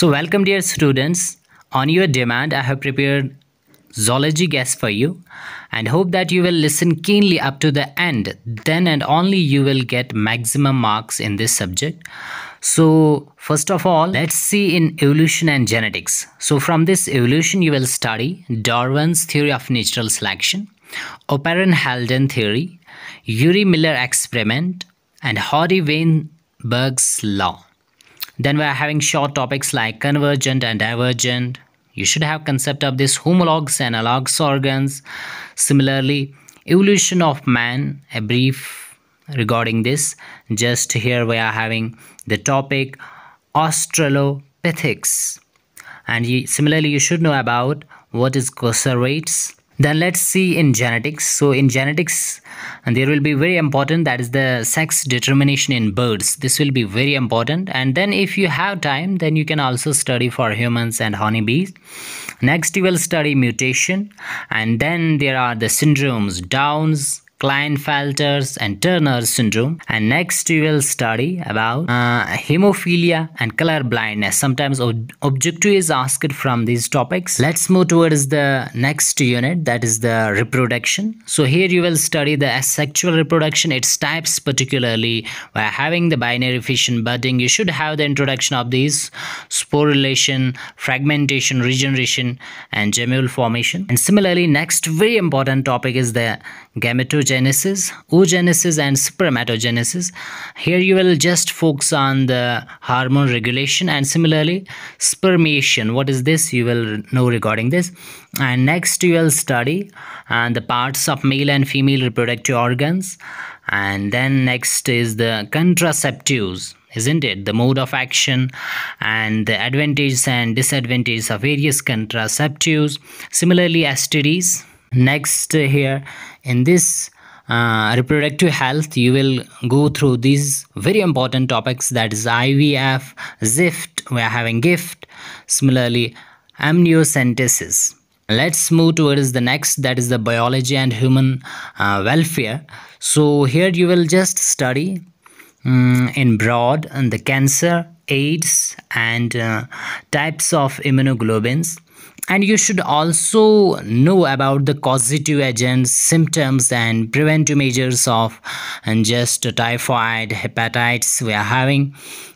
So welcome dear students. On your demand, I have prepared zoology guess for you and hope that you will listen keenly up to the end. Then and only you will get maximum marks in this subject. So first of all, let's see in evolution and genetics. So from this evolution, you will study Darwin's theory of natural selection, Oparin-Haldane theory, Urey-Miller experiment, and Hardy-Weinberg's law. Then we are having short topics like convergent and divergent. You should have concept of this homologs and analogous organs. Similarly, evolution of man, a brief regarding this. Just here we are having the topic Australopithecus. And you, similarly, you should know about what is rates then let's see in genetics. So in genetics and there will be very important that is the sex determination in birds. This will be very important. And then if you have time then you can also study for humans and honeybees. Next you will study mutation. And then there are the syndromes downs Klinefelter's and Turner syndrome. And next we will study about uh, hemophilia and color blindness. Sometimes ob objective is asked from these topics. Let's move towards the next unit that is the reproduction. So here you will study the asexual reproduction, its types particularly by having the binary fission budding. You should have the introduction of these sporulation, fragmentation, regeneration and gemmule formation. And similarly next very important topic is the gametogenesis, oogenesis and spermatogenesis. Here you will just focus on the hormone regulation and similarly spermiation. What is this? You will know regarding this. And next you will study uh, the parts of male and female reproductive organs. And then next is the contraceptives isn't it the mode of action and the advantages and disadvantages of various contraceptives similarly stds next here in this uh, reproductive health you will go through these very important topics that is ivf zift we are having gift similarly amniocentesis. Let's move towards the next that is the biology and human uh, welfare. So here you will just study um, in broad and the cancer aids and uh, types of immunoglobulins and you should also know about the causative agents symptoms and preventive measures of and just typhoid hepatitis we are having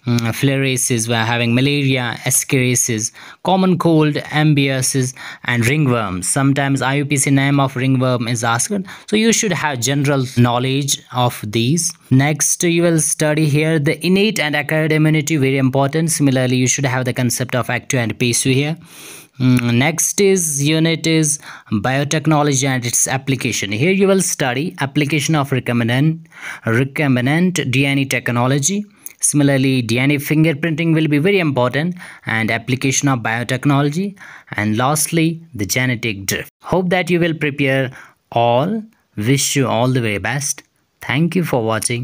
um, filariasis we are having malaria ascariasis common cold amoebiasis and ringworm. Sometimes iupc name of ringworm is asked. So you should have general knowledge of these. Next you will study here the innate and acquired immunity very important. Similarly you should have the concept of active and passive here Mm, next is unit is biotechnology and its application. Here you will study application of recombinant recombinant dna technology. Similarly dna fingerprinting will be very important and application of biotechnology. And lastly the genetic drift. Hope that you will prepare all wish you all the very best. Thank you for watching